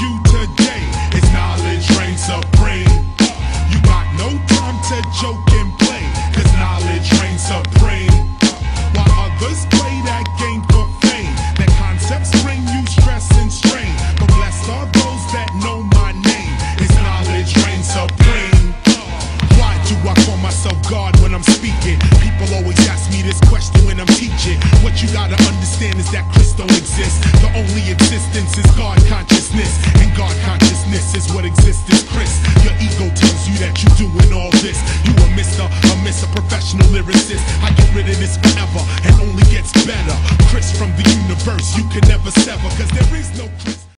you today is knowledge reigns supreme. You got no time to joke and play, cause knowledge reigns supreme. While others play that game for fame, their concepts bring you stress and strain. But blessed are those that know my name, is knowledge reigns supreme. Why do I call myself God when I'm speaking? People always ask me this you gotta understand is that KRS don't exist. The only existence is God consciousness. And God consciousness is what exists is KRS. Your ego tells you that you're doing all this. You a mister, a miss, a professional lyricist. I get rid of this forever and only gets better. KRS from the universe, you can never sever, cause there.